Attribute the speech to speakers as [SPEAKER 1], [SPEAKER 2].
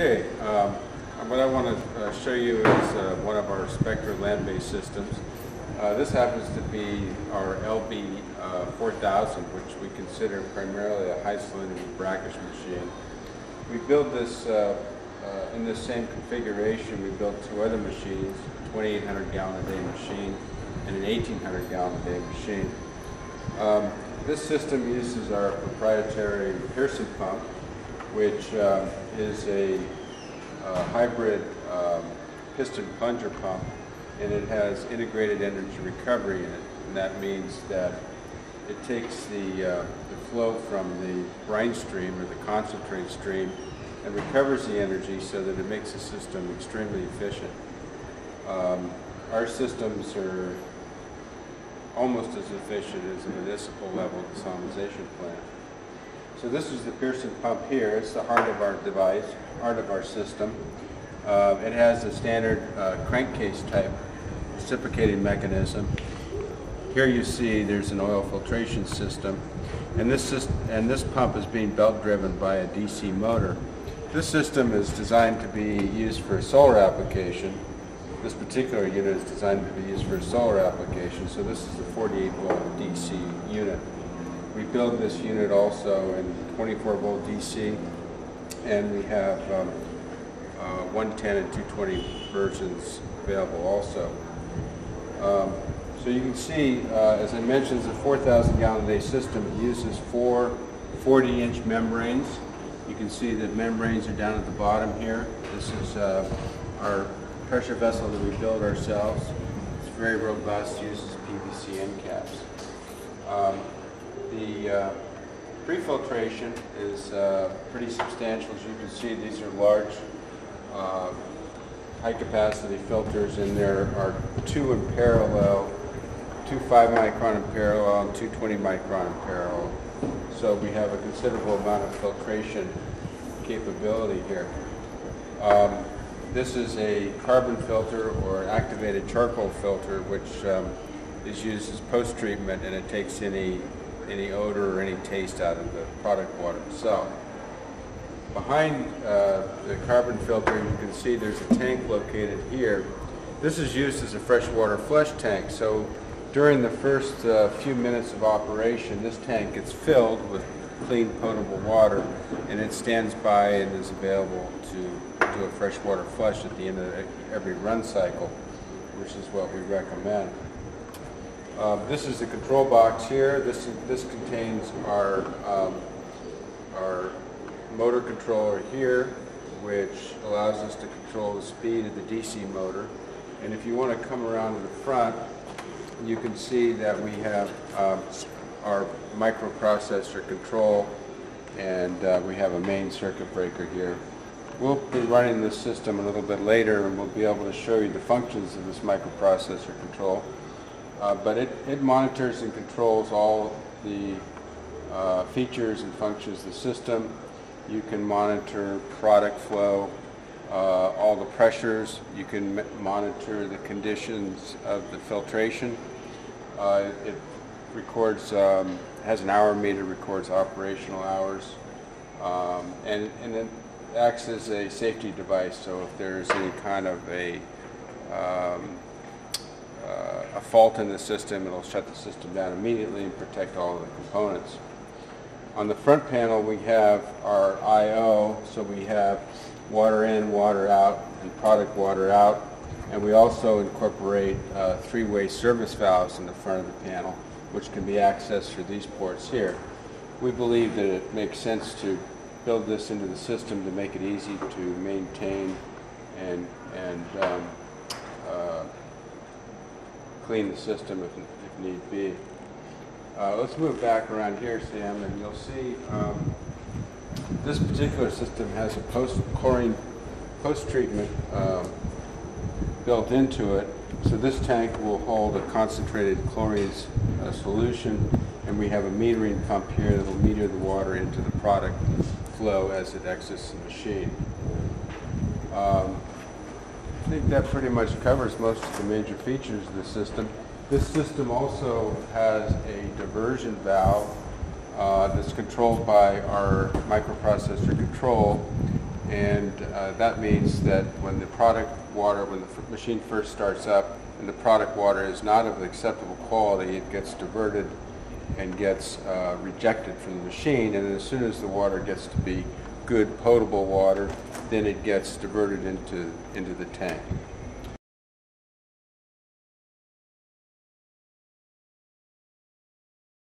[SPEAKER 1] Okay, um, what I want to uh, show you is uh, one of our Spectra land-based systems. Uh, this happens to be our LB uh, 4000, which we consider primarily a high salinity brackish machine. We build this uh, uh, in this same configuration. We built two other machines, a 2,800 gallon a day machine and an 1,800 gallon a day machine. Um, this system uses our proprietary Pearson pump, which um, is a, a hybrid um, piston plunger pump, and it has integrated energy recovery in it. And that means that it takes the, uh, the flow from the brine stream or the concentrate stream and recovers the energy so that it makes the system extremely efficient. Um, our systems are almost as efficient as a municipal level desalinization plant. So this is the Pearson pump here. It's the heart of our device, heart of our system. Uh, it has a standard uh, crankcase type reciprocating mechanism. Here you see there's an oil filtration system, and this system, and this pump is being belt driven by a DC motor. This system is designed to be used for a solar application, this particular unit is designed to be used for a solar application, so this is a 48 volt DC unit. We build this unit also in 24 volt DC, and we have um, uh, 110 and 220 versions available also. Um, so you can see, uh, as I mentioned, it's a 4,000 gallon a day system. It uses four 40 inch membranes. You can see the membranes are down at the bottom here. This is uh, our pressure vessel that we build ourselves. It's very robust, uses PVC end caps. Um, the uh, pre-filtration is uh, pretty substantial. As you can see, these are large, uh, high-capacity filters, and there are two in parallel, two 5 micron in parallel and two 20 micron in parallel. So we have a considerable amount of filtration capability here. Um, this is a carbon filter or activated charcoal filter, which um, is used as post-treatment, and it takes any any odor or any taste out of the product water itself. Behind uh, the carbon filter, you can see there's a tank located here. This is used as a freshwater flush tank. So during the first uh, few minutes of operation, this tank gets filled with clean, potable water, and it stands by and is available to do a freshwater flush at the end of every run cycle, which is what we recommend. Uh, this is the control box here. This this contains our um, our motor controller here, which allows us to control the speed of the DC motor. And if you want to come around to the front, you can see that we have um, our microprocessor control, and uh, we have a main circuit breaker here. We'll be running this system a little bit later and we'll be able to show you the functions of this microprocessor control. Uh, but it, it monitors and controls all the uh, features and functions of the system. You can monitor product flow, uh, all the pressures. You can monitor the conditions of the filtration. Uh, it records, um, has an hour meter, records operational hours. Um, and, and then acts as a safety device, so if there's any kind of a, um, uh, a fault in the system, it'll shut the system down immediately and protect all of the components. On the front panel we have our I.O., so we have water in, water out, and product water out, and we also incorporate uh, three-way service valves in the front of the panel, which can be accessed through these ports here. We believe that it makes sense to build this into the system to make it easy to maintain and, and um, uh, clean the system if, if need be. Uh, let's move back around here, Sam, and you'll see um, this particular system has a post-chlorine, post-treatment um, built into it. So this tank will hold a concentrated chlorine uh, solution, and we have a metering pump here that will meter the water into the product flow as it exits the machine. Um, I think that pretty much covers most of the major features of the system. This system also has a diversion valve uh, that's controlled by our microprocessor control And uh, that means that when the product water, when the machine first starts up and the product water is not of acceptable quality, it gets diverted and gets uh, rejected from the machine. And as soon as the water gets to be good potable water, then it gets diverted into, into the tank.